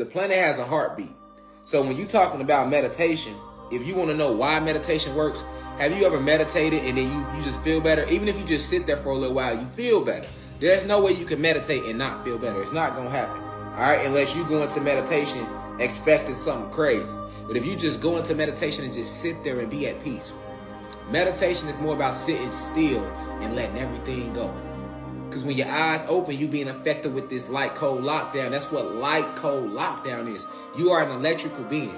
The planet has a heartbeat. So when you're talking about meditation, if you want to know why meditation works, have you ever meditated and then you, you just feel better? Even if you just sit there for a little while, you feel better. There's no way you can meditate and not feel better. It's not gonna happen. All right, unless you go into meditation expecting something crazy. But if you just go into meditation and just sit there and be at peace, meditation is more about sitting still and letting everything go. Because when your eyes open, you being affected with this light cold lockdown. That's what light cold lockdown is. You are an electrical being.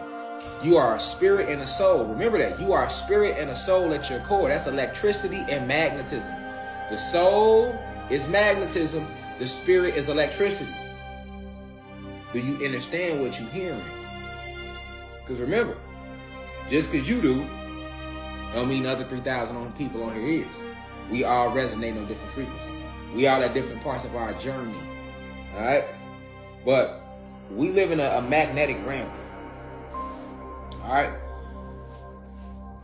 You are a spirit and a soul. Remember that. You are a spirit and a soul at your core. That's electricity and magnetism. The soul is magnetism. The spirit is electricity. Do you understand what you're hearing? Because remember, just because you do, don't mean other 3,000 people on here is. We all resonate on different frequencies. We all at different parts of our journey. All right? But we live in a, a magnetic realm. All right?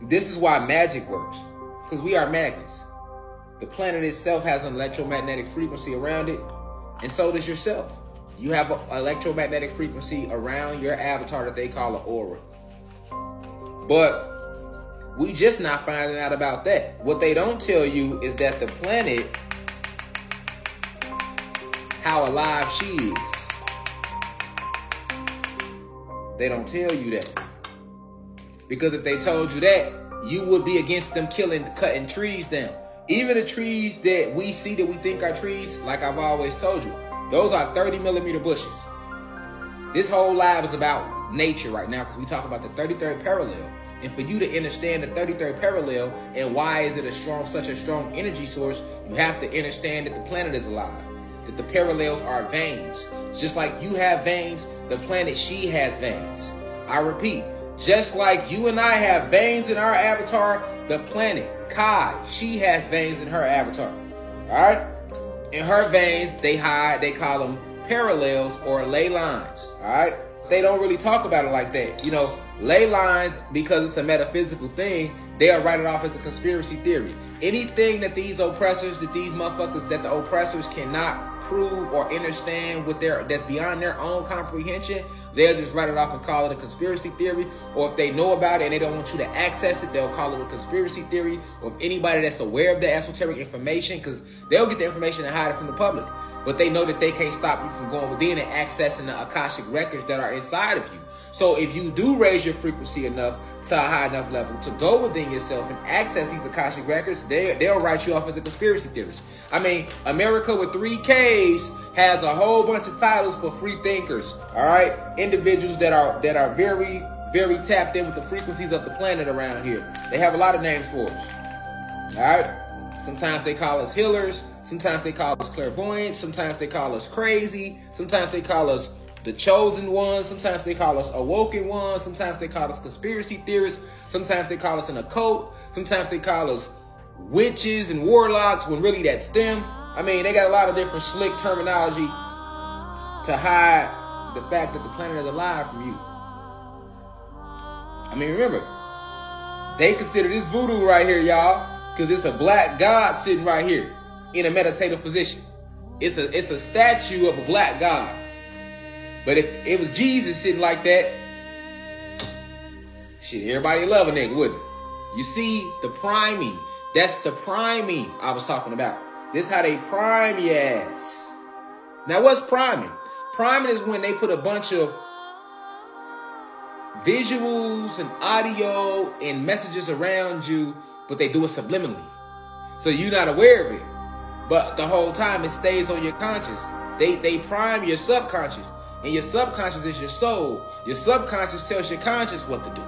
This is why magic works. Because we are magnets. The planet itself has an electromagnetic frequency around it, and so does yourself. You have an electromagnetic frequency around your avatar that they call an aura. But we just not finding out about that. What they don't tell you is that the planet, how alive she is. They don't tell you that. Because if they told you that, you would be against them killing, cutting trees down. Even the trees that we see that we think are trees, like I've always told you, those are 30 millimeter bushes. This whole live is about nature right now because we talk about the 33rd parallel. And for you to understand the 33rd parallel and why is it a strong, such a strong energy source, you have to understand that the planet is alive. That the parallels are veins. Just like you have veins, the planet she has veins. I repeat, just like you and I have veins in our avatar, the planet, Gaia, she has veins in her avatar. All right? In her veins, they hide, they call them parallels or ley lines. All right? They don't really talk about it like that. You know, ley lines, because it's a metaphysical thing, they'll write it off as a conspiracy theory. Anything that these oppressors, that these motherfuckers, that the oppressors cannot prove or understand with their that's beyond their own comprehension, they'll just write it off and call it a conspiracy theory. Or if they know about it and they don't want you to access it, they'll call it a conspiracy theory. Or if anybody that's aware of the esoteric information, because they'll get the information and hide it from the public. But they know that they can't stop you from going within and accessing the Akashic records that are inside of you. So if you do raise your frequency enough to a high enough level to go within yourself and access these Akashic records, they, they'll write you off as a conspiracy theorist. I mean, America with three Ks has a whole bunch of titles for free thinkers, all right? Individuals that are that are very, very tapped in with the frequencies of the planet around here. They have a lot of names for us, all right? Sometimes they call us healers. Sometimes they call us clairvoyant. Sometimes they call us crazy. Sometimes they call us the chosen ones. Sometimes they call us awoken ones. Sometimes they call us conspiracy theorists. Sometimes they call us an occult. Sometimes they call us witches and warlocks when really that's them. I mean, they got a lot of different slick terminology to hide the fact that the planet is alive from you. I mean, remember, they consider this voodoo right here, y'all, because it's a black god sitting right here in a meditative position. It's a it's a statue of a black god. But if it was Jesus sitting like that, shit, everybody love a nigga, wouldn't it? You see the priming. That's the priming I was talking about. This how they prime your ass. Now what's priming? Priming is when they put a bunch of visuals and audio and messages around you, but they do it subliminally. So you're not aware of it. But the whole time it stays on your conscious. They they prime your subconscious. And your subconscious is your soul. Your subconscious tells your conscious what to do.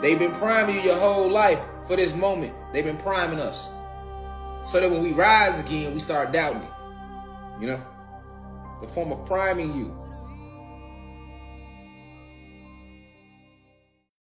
They've been priming you your whole life for this moment. They've been priming us. So that when we rise again, we start doubting it. You know? The form of priming you.